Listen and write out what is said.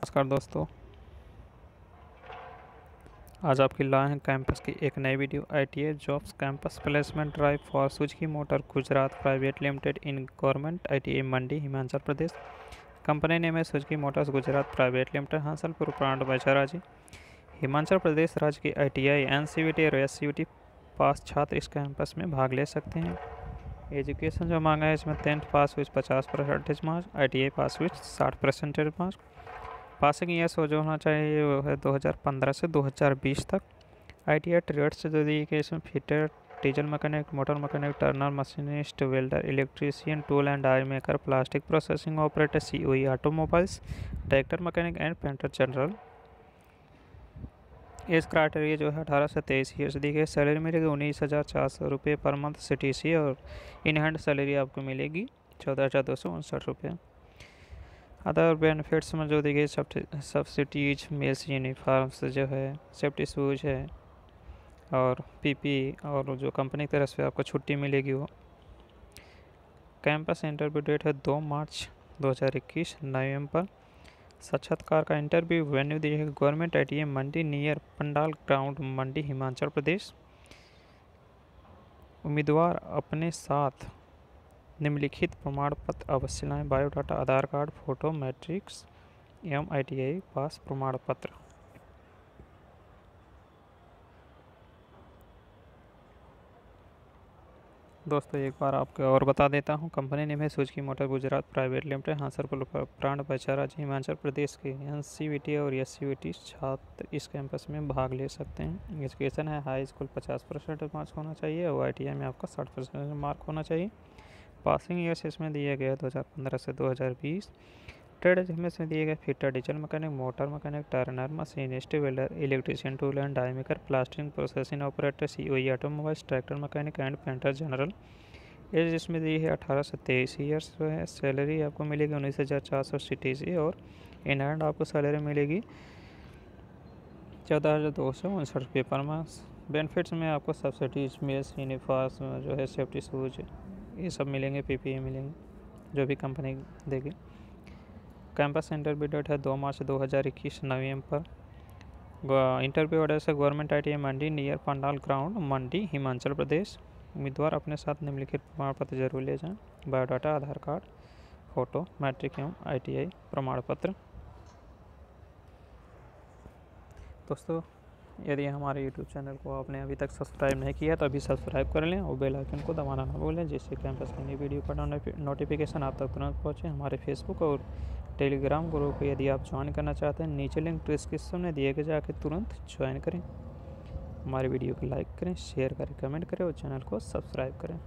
नमस्कार दोस्तों। आज आपकी लाए हैं कैंपस की एक नई video I jobs campus placement drive for Suzuki motor Gujarat private limited in government I Mandi Himachal Pradesh company name है Suzuki motors Gujarat private limited Hansalpur प्रांत बैचाराजी हिमाचल प्रदेश राज्य की I T I N C T और S C T pass छात्र इस campus में भाग ले सकते हैं। एजुकेशन जो मांगा है इसमें टेंथ पास हुई, पचास percentage marks I T I pass हुई, साठ परसेंटेज मार्क्स पासिंग ईयर्स जो होना चाहिए, वो है 2015 से 2020 तक आई टी आई ट्रेड से जो दी गई इसमें fitter, diesel mechanic, motor mechanic, turner machinist, welder, electrician, tool and I maker, plastic processing operator C O automobiles, tractor mechanic and painter general. Age criteria जो है अठारह से तेईस ईयर्स दी गई। सैलरी मिलेगी उन्नीस हज़ार चार सौ रुपये per month C T C और इन हैंड सैलरी आपको मिलेगी चौदह हज़ार दो सौ उनसठ रुपये अदर बेनिफिट्स में जो देखिए सब्सिडीज मेल्स यूनिफॉर्म्स जो है सेफ्टी शूज़ है, और पीपी और जो कंपनी की तरफ़ से आपको छुट्टी मिलेगी वो। कैंपस इंटरव्यू डेट है दो मार्च 2021 नवंबर। साक्षात्कार का इंटरव्यू वेन्यू दी है government I T Mandi near pandal ground Mandi Himachal Pradesh. उम्मीदवार अपने साथ निम्नलिखित प्रमाण पत्र अवश्य लाएँ। Biodata, Aadhaar card, photo, matrix एवं आई टी आई, पास प्रमाण पत्र दोस्तों, एक बार आपको और बता देता हूँ, कंपनी नेम है Suzuki motor Gujarat private limited Hansalpur प्राण बचारा हिमाचल प्रदेश के एन और एस छात्र इस कैंपस में भाग ले सकते हैं। एजुकेशन है हाई स्कूल पचास परसेंट मार्क्स होना चाहिए और आईटीआई में आपका साठ परसेंट मार्क होना चाहिए। पासिंग ईयर्स इसमें दिया गया दो हज़ार पंद्रह से दो हज़ार बीस। ट्रेड इसमें दिए गए fitter, diesel mechanic, motor mechanic, turner machinist welder, electrician, tool and die maker, plastic processing operator C O automobiles, tractor mechanic and painter general. Age इसमें दी है अठारह से तेईस ईयर्स है, सैलरी आपको मिलेगी उन्नीस हज़ार चार सौ टी सी और इन हैंड आपको सैलरी मिलेगी चौदह हज़ार दो सौ उनसठ रुपये पर मंथ बेनिफिट्स में आपको सब्सिडीज मेस यूनिफॉर्म जो है, सेफ्टी शूज़ ये सब मिलेंगे पीपीए मिलेंगे, जो भी कंपनी देगी। कैंपस इंटरव्यू डेट है दो मार्च दो हज़ार इक्कीस पर। इंटरव्यू ऑर्डर से government I Mandi near pandal ground Mandi, Himachal Pradesh. उम्मीदवार अपने साथ निम्नलिखित प्रमाण पत्र ज़रूर ले जाएँ। Biodata Aadhaar card photo matric एवं आई प्रमाण पत्र दोस्तों यदि हमारे YouTube चैनल को आपने अभी तक सब्सक्राइब नहीं किया तो अभी सब्सक्राइब कर लें और बेल आइकन को दबाना ना भूलें, जिससे कैंपस की नई वीडियो का नोटिफिकेशन आप तक तुरंत पहुँचे। हमारे फेसबुक और टेलीग्राम ग्रुप को यदि आप ज्वाइन करना चाहते हैं, नीचे लिंक डिस्क्रिप्शन में दिए गए जाके तुरंत ज्वाइन करें। हमारे वीडियो को लाइक करें शेयर करें कमेंट करें और चैनल को सब्सक्राइब करें।